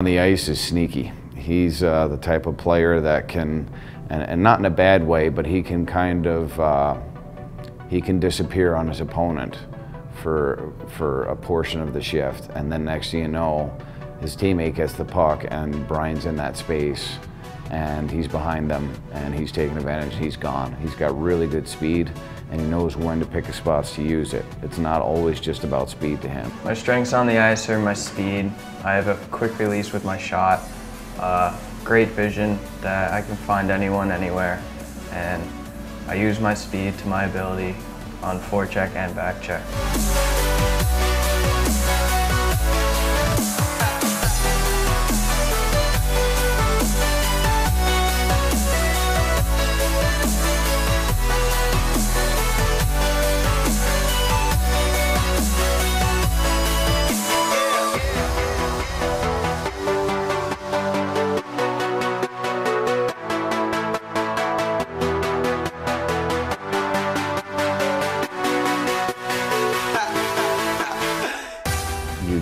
On the ice is sneaky. He's uh, the type of player that can, and, and, not in a bad way, but he can kind of, uh, he can disappear on his opponent for, for a portion of the shift. And then next thing you know, his teammate gets the puck and Bryan's in that space and he's behind them and he's taking advantage, he's gone. He's got really good speed and he knows when to pick his spots to use it. It's not always just about speed to him. My strengths on the ice are my speed. I have a quick release with my shot, uh, great vision that I can find anyone anywhere, and I use my speed to my ability on forecheck and back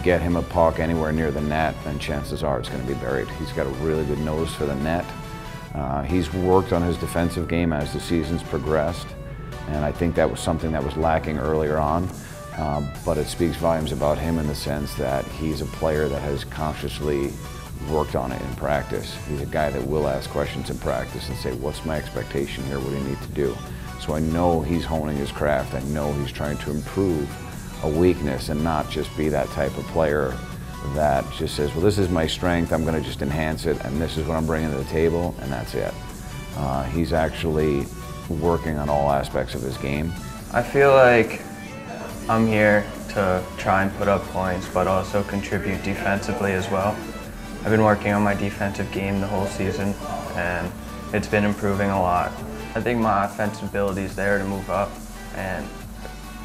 get him a puck anywhere near the net, then chances are it's going to be buried. He's got a really good nose for the net. Uh, he's worked on his defensive game as the season's progressed, and I think that was something that was lacking earlier on. Um, but it speaks volumes about him in the sense that he's a player that has consciously worked on it in practice. He's a guy that will ask questions in practice and say, what's my expectation here? What do you need to do? So I know he's honing his craft. I know he's trying to improve a weakness and not just be that type of player that just says, well, this is my strength, I'm going to just enhance it, and this is what I'm bringing to the table, and that's it. Uh, he's actually working on all aspects of his game. I feel like I'm here to try and put up points, but also contribute defensively as well. I've been working on my defensive game the whole season, and it's been improving a lot. I think my offensive ability is there to move up, and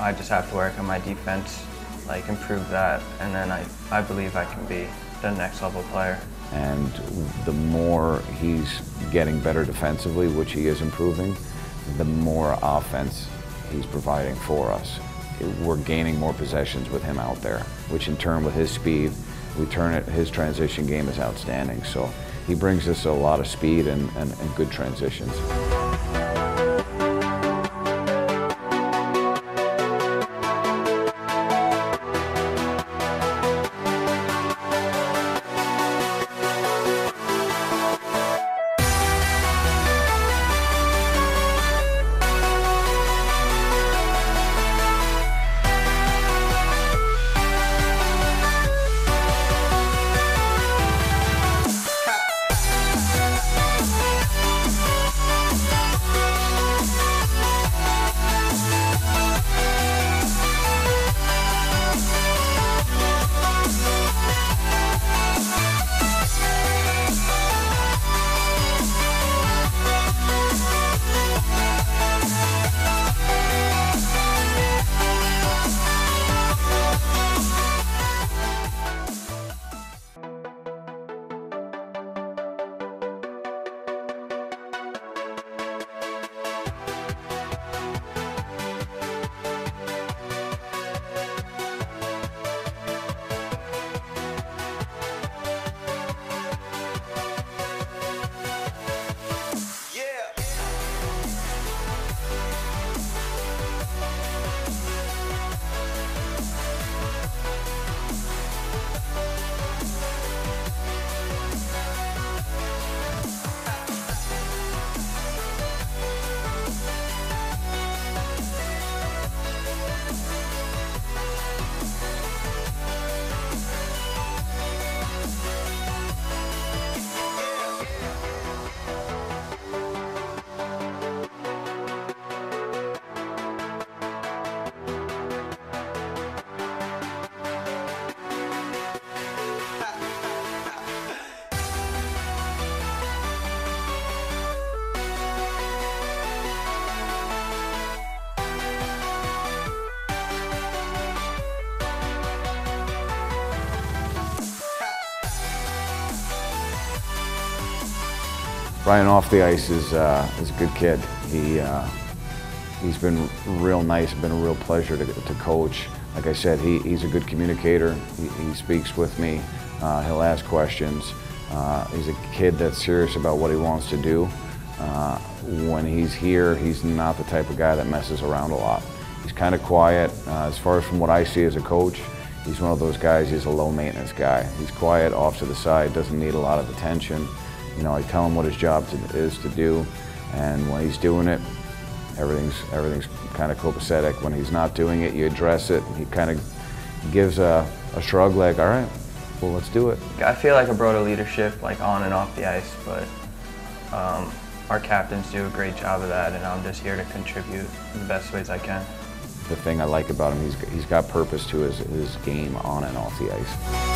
I just have to work on my defense, like improve that, and then I, I believe I can be the next level player. And the more he's getting better defensively, which he is improving, the more offense he's providing for us. We're gaining more possessions with him out there, which in turn with his speed, we turn it, his transition game is outstanding. So he brings us a lot of speed and, and, and good transitions. Bryan off the ice is, uh, is a good kid. He, uh, he's been real nice, been a real pleasure to, to coach. Like I said, he, he's a good communicator. He, he speaks with me Uh, he'll ask questions. Uh, he's a kid that's serious about what he wants to do. Uh, when he's here, he's not the type of guy that messes around a lot. He's kind of quiet. Uh, as far as from what I see as a coach, he's one of those guys, he's a low maintenance guy. He's quiet, off to the side, doesn't need a lot of attention. You know, I tell him what his job to, is to do, and when he's doing it, everything's, everything's kind of copacetic. When he's not doing it, you address it. And he kind of gives a, a shrug like, all right, well, let's do it. I feel like I brought a leadership like on and off the ice, but um, our captains do a great job of that, and I'm just here to contribute in the best ways I can. The thing I like about him, he's, he's got purpose to his, his game on and off the ice.